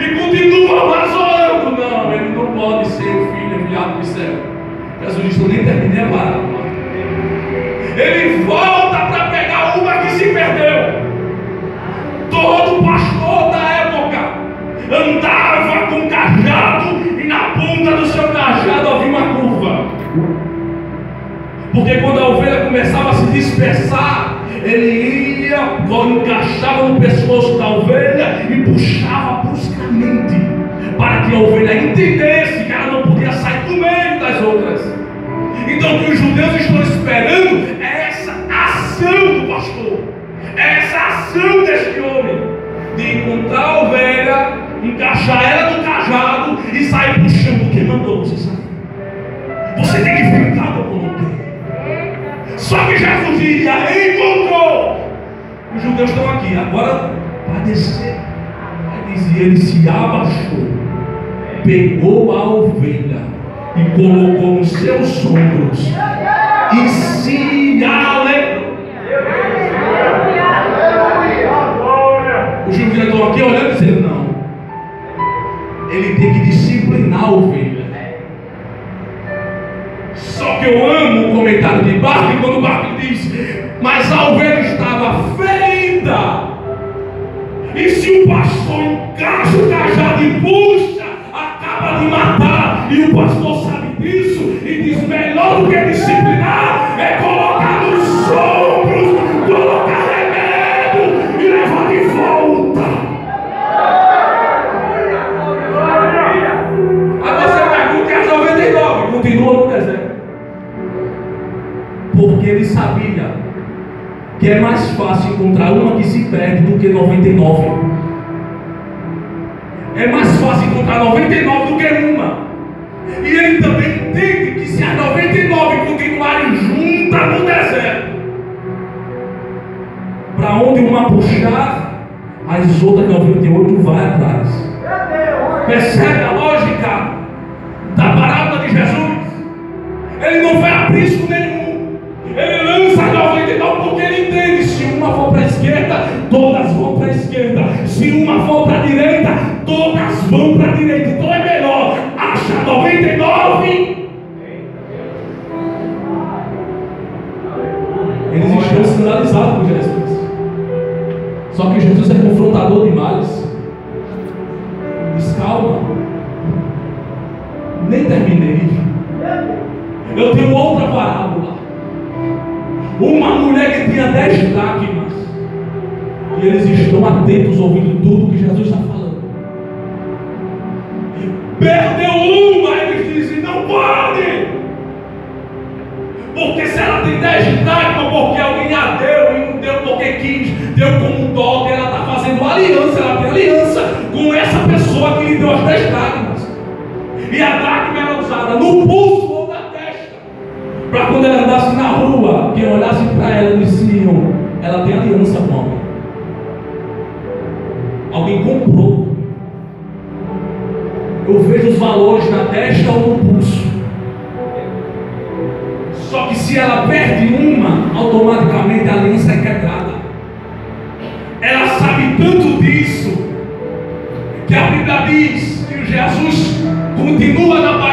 e continua mais orando. Não, ele não pode ser o filho enviado do céu. Jesus disse, eu nem terminei a parábola. Ele volta para pegar uma que se perdeu. Todo pastor da época andava com cajado e na ponta do seu cajado havia uma curva. Porque quando a ovelha começava a se dispersar, ele ia, encaixava no pescoço da ovelha puxava bruscamente, para que a ovelha entendesse que ela não podia sair do meio das outras. Então, o que os judeus estão esperando é essa ação do pastor, é essa ação deste homem, de encontrar a ovelha, encaixar ela no cajado e sair puxando. Quem mandou você sair? Você tem que ficar com o só que Jesus ia, encontrou. Os judeus estão aqui, agora vai Aí dizia, ele se abaixou, pegou a ovelha e colocou nos seus ombros e se alegrou. Os judeus estão aqui olhando e dizendo, não. Ele tem que disciplinar a ovelha. Só que eu amo o comentário de Barco, quando o Barco diz, mas a ovelha estava ferida. E se o pastor encaixa o cajado e puxa, acaba de matar. E o pastor sabe disso e diz: melhor do que disciplinar é colocar nos ombros, colocar remédio e levar de volta. Aí você pergunta as 99 continua no deserto porque ele sabia que é mais fácil encontrar uma que se perde do que 99. É mais fácil encontrar 99 do que uma. E ele também entende que se as 99 continuarem juntas no deserto, para onde uma puxar, as outras 98 vai atrás. Percebe a lógica da parábola de Jesus? Ele não vai a risco nenhum. Ele lança 99 porque ele entende: se uma for para a esquerda, todas vão para a esquerda. Se uma for para a direita, todas vão para a direita. Então é melhor achar 99. Eles estão escandalizados com Jesus. Só que Jesus é confrontador demais. Diz, calma. Nem terminei. Eu tenho outra parábola. Uma tinha dez lágrimas. E eles estão atentos ouvindo tudo que Jesus está falando. Perdeu uma, eles dizem, não pode. Porque se ela tem dez lágrimas, porque alguém a deu e não deu porque quis, deu como um dó, ela está fazendo aliança, ela tem aliança com essa pessoa que lhe deu as dez lágrimas. E a lágrima era usada no pulso para quando ela andasse na rua, quem olhasse ela diziam, ela tem aliança com alguém. Alguém comprou. Eu vejo os valores na testa ou no pulso. Só que se ela perde uma, automaticamente a aliança é quebrada. Ela sabe tanto disso que a Bíblia diz que Jesus continua na parábola